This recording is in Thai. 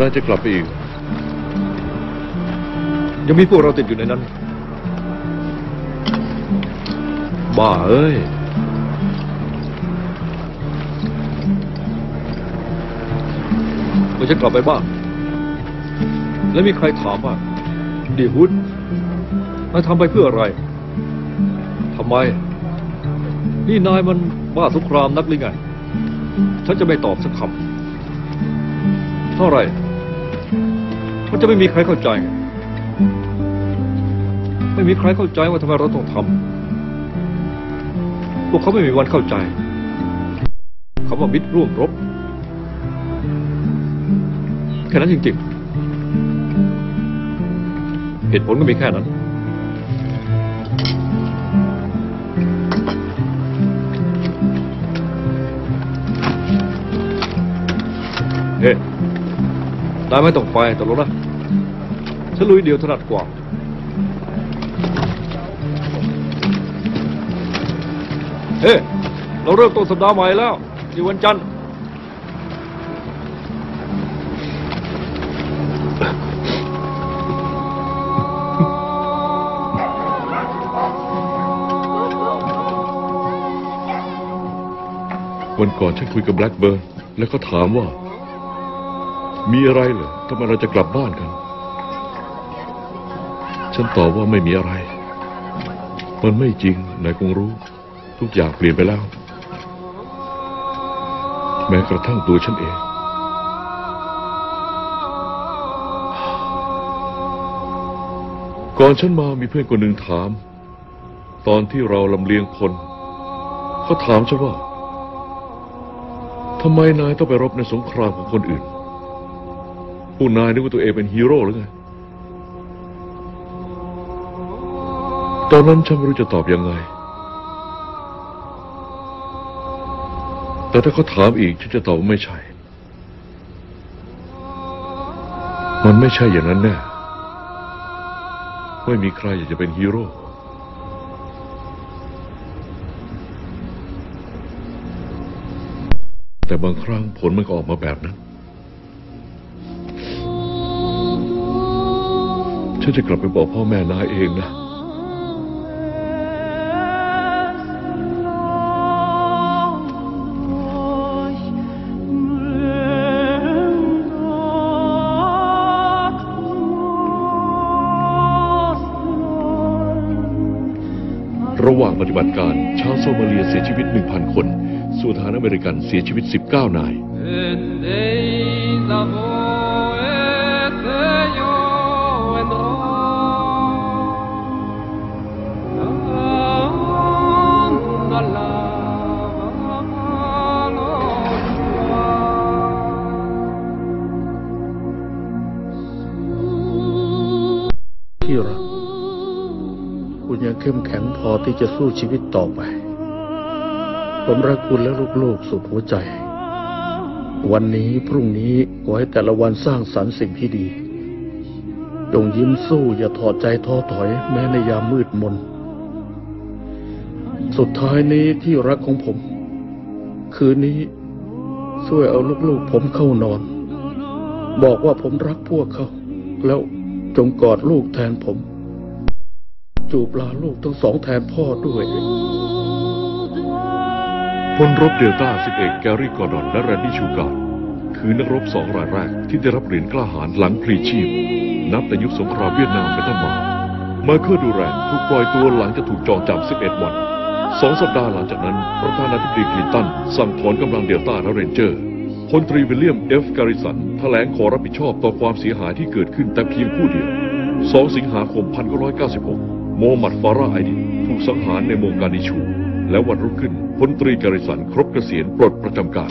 น่าจะกลับไปอีก ยังมีพวกเราติดอยู่ในนั้น บ้าเอ้ยเมื่อฉันกลับไปบ้านแล้วมีใครถามว่าดีฮุดนายทำไปเพื่ออะไร ทำไม นี่นายมันบ้าสงครามนักหรือไง ฉันจะไม่ตอบสักคำเท่าไหร่ มันจะไม่มีใครเข้าใจ ไม่มีใครเข้าใจว่าทำไมเราต้องทำพวกเขาไม่มีวันเข้าใจคำว่ามิตรร่วมรบแค่นั้นจริงๆเหตุผลก็มีแค่นั้นเฮ้ยนายไม่ต้องไปตกลงนะ ฉลุยเดียวถนัดกว่าเฮ้เราเริ่มต้นสัปดาห์ใหม่แล้วนี่วันจันทร์วันก่อนฉันคุยกับแบล็กเบิร์นแล้วก็ถามว่า มีอะไรเหรอทำไมเราจะกลับบ้านกัน ฉันตอบว่าไม่มีอะไร มันไม่จริงนายคงรู้ ทุกอย่างเปลี่ยนไปแล้ว แม้กระทั่งตัวฉันเอง ก่อนฉันมามีเพื่อนคนหนึ่งถาม ตอนที่เราลำเลียงพลเขาถามฉันว่าทำไมนายต้องไปรบในสงครามของคนอื่น ผู้นายนึกว่าตัวเองเป็นฮีโร่หรือไง ตอนนั้นฉันไม่รู้จะตอบยังไง แต่ถ้าเขาถามอีกฉันจะตอบว่าไม่ใช่ มันไม่ใช่อย่างนั้นแน่ ไม่มีใครอยากจะเป็นฮีโร่แต่บางครั้งผลมันก็ออกมาแบบนั้น ฉันจะกลับไปบอกพ่อแม่นายเองนะ ระหว่างปฏิบัติการ ชาวโซมาเลียเสียชีวิต 1,000 คน ส่วนทหารอเมริกันเสียชีวิต 19 นาย ที่รัก คุณยังเข้มแข็งพอที่จะสู้ชีวิตต่อไป ผมรักคุณและลูกๆสุดหัวใจ วันนี้พรุ่งนี้ขอให้แต่ละวันสร้างสรรค์สิ่งที่ดี จงยิ้มสู้อย่าถอดใจท้อถอยแม้ในยามมืดมน สุดท้ายนี้ที่รักของผม คืนนี้ช่วยเอาลูกๆผมเข้านอน บอกว่าผมรักพวกเขา แล้วจงกอดลูกแทนผม จูบลาลูกทั้งสองแทนพ่อด้วยพลรบเดลต้าสิบเอกแกรี่กอร์ดอนและแรนดี้ชูการ์ดคือนักรบสองรายแรกที่ได้รับเหรียญกล้าหาญหลังพลีชีพ นับแต่ยุคสงครามเวียดนามเป็นต้นมา ไมเคิลดูแรนถูกปล่อยตัวหลังจากถูกจองจำ 11 วันสองสัปดาห์หลังจากนั้น ประธานาธิบดีคลินตัน สั่งถอนกำลังเดลต้าและเรนเจอร์พลตรีวิลเลียมเอฟการิสันแถลงขอรับผิดชอบต่อความเสียหายที่เกิดขึ้นแต่เพียงผู้เดียว 2 สิงหาคม 1996 โมฮัมหมัดฟาราไอดินถูกสังหารในเมืองการิชู และวันรุ่งขึ้นพลตรีการิสันครบเกษียณปลดประจำการ